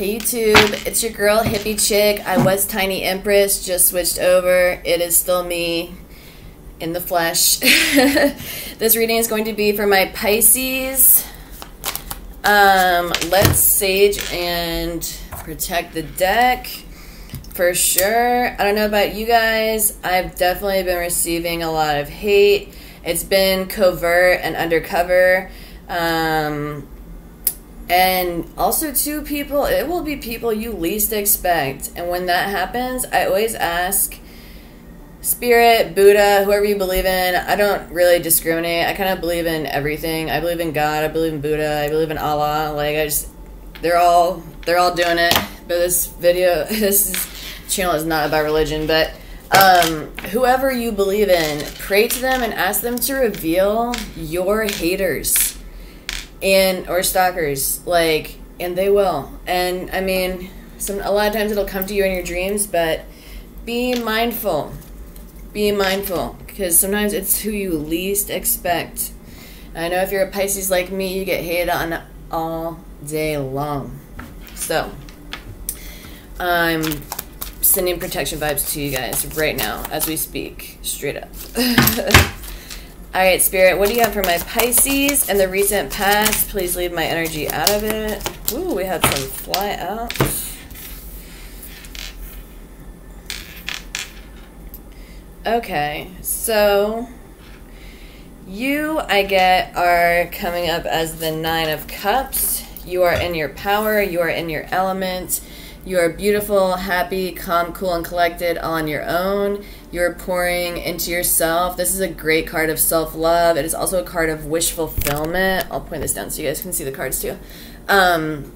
Hey YouTube, it's your girl Hippy Chick. I was Tiny Empress, just switched over. It is still me in the flesh. this reading is going to be for my Pisces. Um, let's sage and protect the deck for sure. I don't know about you guys. I've definitely been receiving a lot of hate. It's been covert and undercover. Um, and also, two people, it will be people you least expect. And when that happens, I always ask Spirit, Buddha, whoever you believe in. I don't really discriminate. I kind of believe in everything. I believe in God. I believe in Buddha. I believe in Allah. Like, I just, they're all, they're all doing it. But this video, this channel is not about religion, but um, whoever you believe in, pray to them and ask them to reveal your haters and or stalkers like and they will. And i mean some a lot of times it'll come to you in your dreams but be mindful. Be mindful because sometimes it's who you least expect. I know if you're a pisces like me you get hated on all day long. So i'm sending protection vibes to you guys right now as we speak. Straight up All right, Spirit, what do you have for my Pisces and the recent past? Please leave my energy out of it. Ooh, we had some fly out. Okay, so you, I get, are coming up as the Nine of Cups. You are in your power, you are in your element. You are beautiful, happy, calm, cool, and collected on your own. You're pouring into yourself. This is a great card of self love. It is also a card of wish fulfillment. I'll point this down so you guys can see the cards too. Um,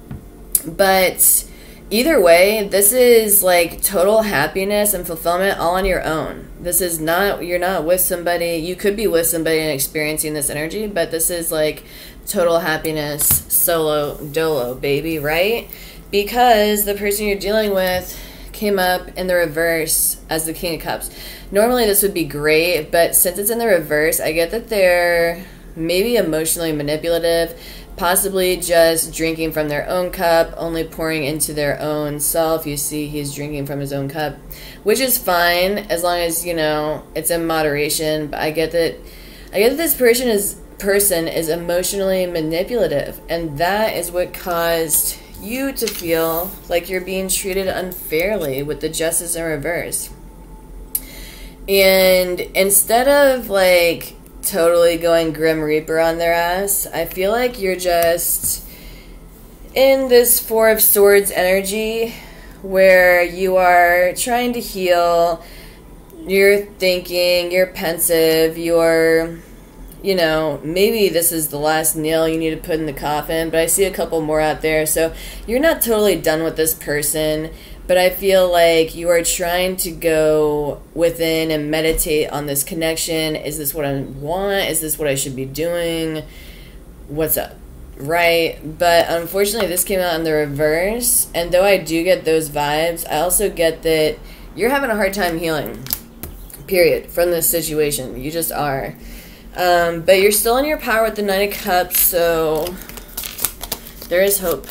but either way, this is like total happiness and fulfillment all on your own. This is not, you're not with somebody. You could be with somebody and experiencing this energy, but this is like total happiness, solo, dolo, baby, right? Because the person you're dealing with came up in the reverse as the King of Cups. Normally, this would be great, but since it's in the reverse, I get that they're maybe emotionally manipulative, possibly just drinking from their own cup, only pouring into their own self. You see, he's drinking from his own cup, which is fine as long as you know it's in moderation. But I get that, I get that this person is person is emotionally manipulative, and that is what caused you to feel like you're being treated unfairly with the justice in reverse. And instead of like totally going Grim Reaper on their ass, I feel like you're just in this Four of Swords energy where you are trying to heal, you're thinking, you're pensive, you're you know, maybe this is the last nail you need to put in the coffin, but I see a couple more out there. So you're not totally done with this person, but I feel like you are trying to go within and meditate on this connection. Is this what I want? Is this what I should be doing? What's up? Right? But unfortunately, this came out in the reverse. And though I do get those vibes, I also get that you're having a hard time healing, period, from this situation. You just are. Um, but you're still in your power with the Nine of Cups, so there is hope.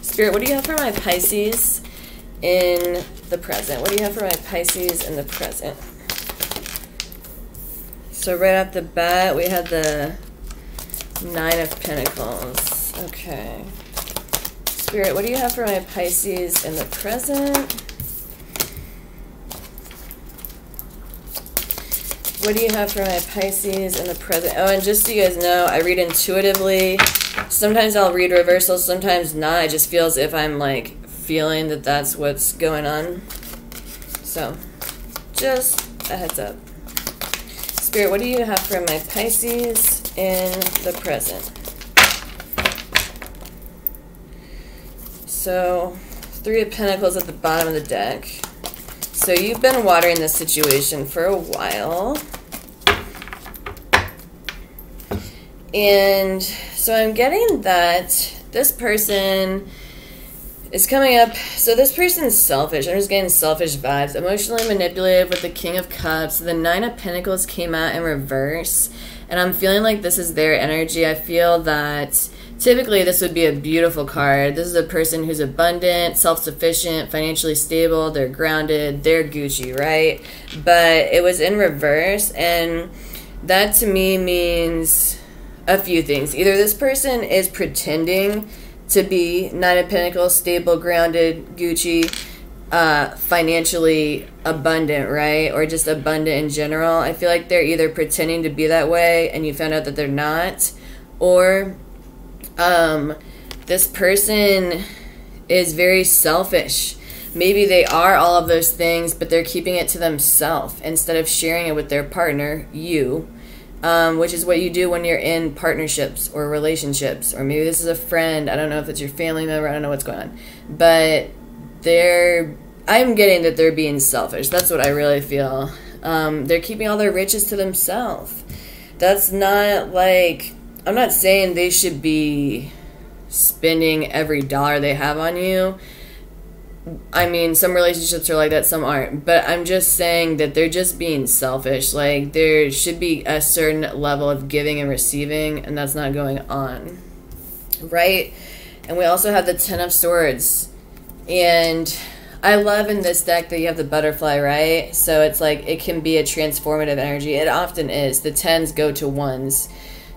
Spirit, what do you have for my Pisces in the present? What do you have for my Pisces in the present? So right off the bat, we had the Nine of Pentacles. Okay. Spirit, what do you have for my Pisces in the present? What do you have for my Pisces in the present? Oh, and just so you guys know, I read intuitively. Sometimes I'll read reversals, sometimes not. It just feels as if I'm like feeling that that's what's going on. So, just a heads up. Spirit, what do you have for my Pisces in the present? So, Three of Pentacles at the bottom of the deck. So you've been watering this situation for a while. And so I'm getting that this person is coming up. So this person's selfish. I'm just getting selfish vibes. Emotionally manipulative with the King of Cups. The Nine of Pentacles came out in reverse. And I'm feeling like this is their energy. I feel that typically this would be a beautiful card. This is a person who's abundant, self-sufficient, financially stable, they're grounded, they're Gucci, right? But it was in reverse and that to me means a few things. Either this person is pretending to be Nine of Pentacles, stable, grounded, Gucci, uh, financially abundant, right? Or just abundant in general. I feel like they're either pretending to be that way and you found out that they're not, or um, this person is very selfish. Maybe they are all of those things, but they're keeping it to themselves instead of sharing it with their partner, you, um, which is what you do when you're in partnerships or relationships, or maybe this is a friend. I don't know if it's your family member. I don't know what's going on, but they're. I'm getting that they're being selfish. That's what I really feel. Um, they're keeping all their riches to themselves. That's not like I'm not saying they should be spending every dollar they have on you. I mean, some relationships are like that, some aren't. But I'm just saying that they're just being selfish. Like, there should be a certain level of giving and receiving, and that's not going on. Right? And we also have the Ten of Swords. And I love in this deck that you have the butterfly, right? So it's like it can be a transformative energy. It often is. The tens go to ones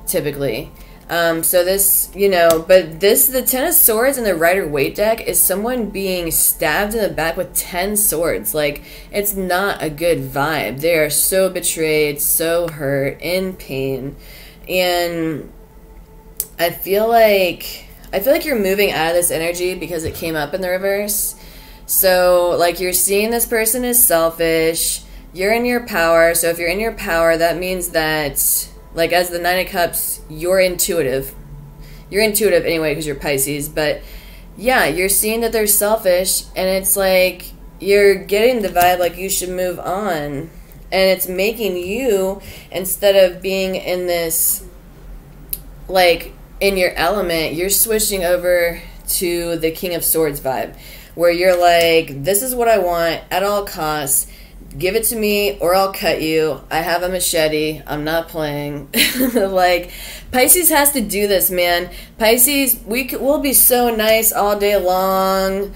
typically. Um, so this, you know, but this, the Ten of Swords in the Rider Waite deck is someone being stabbed in the back with 10 swords. Like, it's not a good vibe. They are so betrayed, so hurt, in pain. And I feel like, I feel like you're moving out of this energy because it came up in the reverse. So, like, you're seeing this person is selfish. You're in your power. So if you're in your power, that means that like as the Nine of Cups, you're intuitive. You're intuitive anyway because you're Pisces, but yeah, you're seeing that they're selfish, and it's like you're getting the vibe like you should move on, and it's making you instead of being in this like in your element, you're switching over to the King of Swords vibe, where you're like, this is what I want at all costs give it to me or I'll cut you. I have a machete. I'm not playing. like Pisces has to do this, man. Pisces, we will be so nice all day long.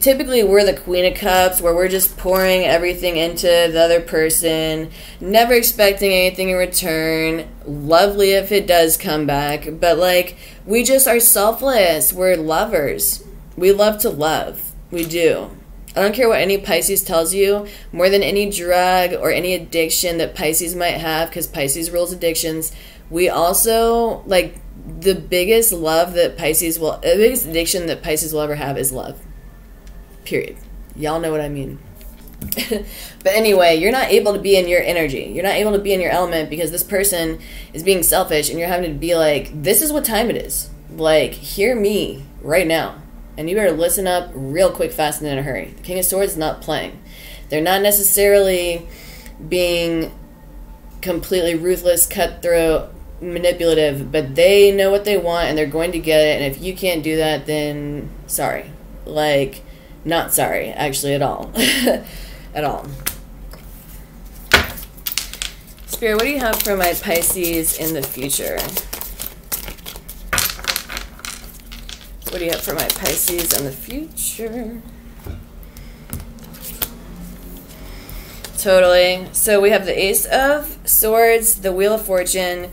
Typically we're the queen of cups where we're just pouring everything into the other person, never expecting anything in return. Lovely if it does come back, but like we just are selfless. We're lovers. We love to love. We do. I don't care what any Pisces tells you, more than any drug or any addiction that Pisces might have, because Pisces rules addictions. We also, like, the biggest love that Pisces will, the biggest addiction that Pisces will ever have is love. Period. Y'all know what I mean. but anyway, you're not able to be in your energy. You're not able to be in your element because this person is being selfish and you're having to be like, this is what time it is. Like, hear me right now. And you better listen up real quick, fast, and in a hurry. The King of Swords is not playing. They're not necessarily being completely ruthless, cutthroat, manipulative, but they know what they want and they're going to get it. And if you can't do that, then sorry. Like, not sorry, actually, at all. at all. Spirit, what do you have for my Pisces in the future? What do you have for my Pisces in the future? Totally. So we have the Ace of Swords, the Wheel of Fortune,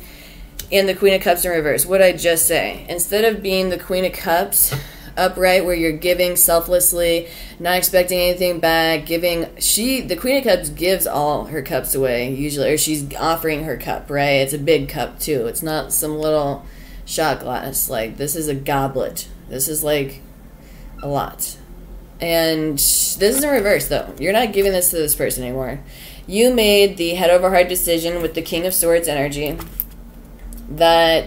and the Queen of Cups in reverse. What I just say? Instead of being the Queen of Cups upright, where you're giving selflessly, not expecting anything back, giving she the Queen of Cups gives all her cups away usually, or she's offering her cup. Right? It's a big cup too. It's not some little shot glass. Like this is a goblet this is like a lot. And this is in reverse, though. You're not giving this to this person anymore. You made the head over heart decision with the King of Swords energy that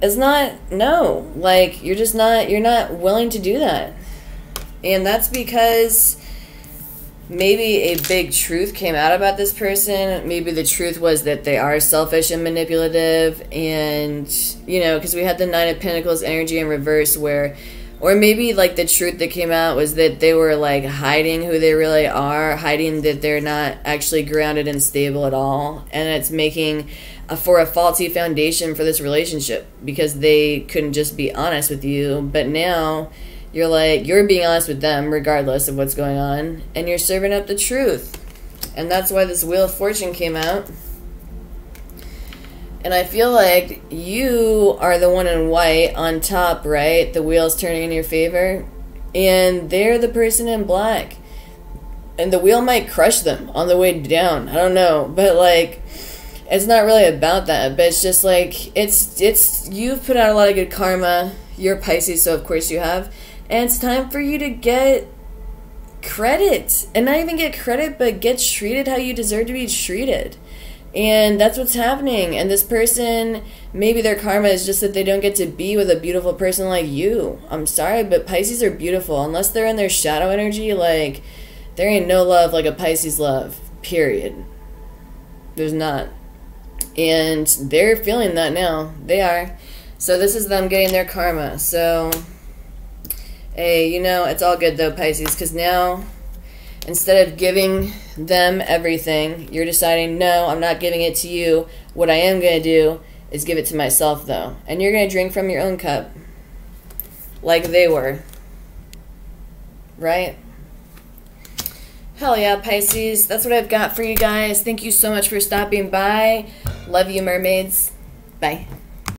is not, no. Like, you're just not, you're not willing to do that. And that's because maybe a big truth came out about this person. Maybe the truth was that they are selfish and manipulative. And, you know, because we had the Nine of Pentacles energy in reverse where or maybe like the truth that came out was that they were like hiding who they really are, hiding that they're not actually grounded and stable at all, and it's making a, for a faulty foundation for this relationship because they couldn't just be honest with you. But now you're like you're being honest with them regardless of what's going on, and you're serving up the truth, and that's why this Wheel of Fortune came out. And I feel like you are the one in white on top, right? The wheel's turning in your favor. And they're the person in black. And the wheel might crush them on the way down. I don't know. But like it's not really about that, but it's just like it's it's you've put out a lot of good karma. You're Pisces, so of course you have. And it's time for you to get credit. And not even get credit, but get treated how you deserve to be treated and that's what's happening. And this person, maybe their karma is just that they don't get to be with a beautiful person like you. I'm sorry, but Pisces are beautiful. Unless they're in their shadow energy, like, there ain't no love like a Pisces love, period. There's not. And they're feeling that now. They are. So this is them getting their karma. So, hey, you know, it's all good though, Pisces, because now Instead of giving them everything, you're deciding, no, I'm not giving it to you. What I am going to do is give it to myself, though. And you're going to drink from your own cup. Like they were. Right? Hell yeah, Pisces. That's what I've got for you guys. Thank you so much for stopping by. Love you, mermaids. Bye.